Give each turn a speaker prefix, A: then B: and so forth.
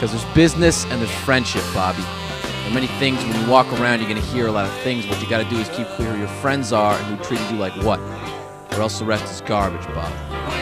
A: Because there's business and there's friendship, Bobby. There are many things when you walk around, you're going to hear a lot of things. What you got to do is keep clear who your friends are and who treated you like what. Or else the rest is garbage, Bobby.